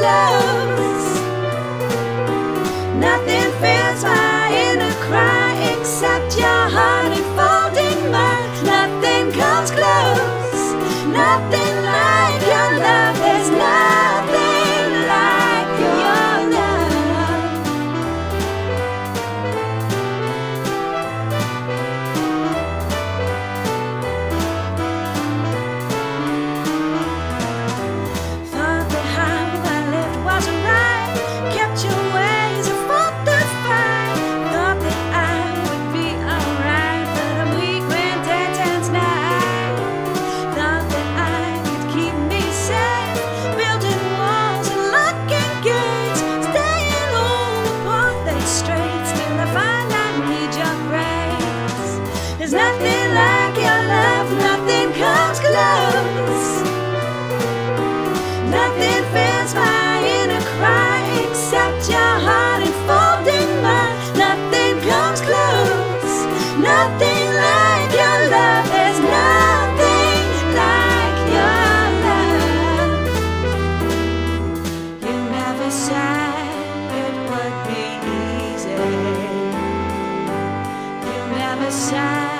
love. There's nothing like your love, nothing comes close. Nothing fills my inner cry except your heart enfolding mine. Nothing comes close, nothing like your love. There's nothing like your love. You never said it would be easy. You never said.